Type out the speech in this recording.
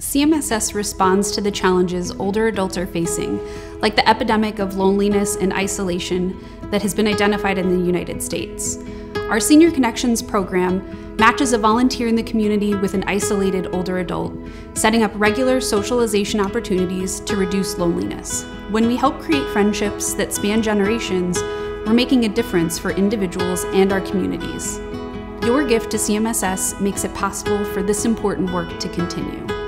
CMSS responds to the challenges older adults are facing, like the epidemic of loneliness and isolation that has been identified in the United States. Our Senior Connections program matches a volunteer in the community with an isolated older adult, setting up regular socialization opportunities to reduce loneliness. When we help create friendships that span generations, we're making a difference for individuals and our communities. Your gift to CMSS makes it possible for this important work to continue.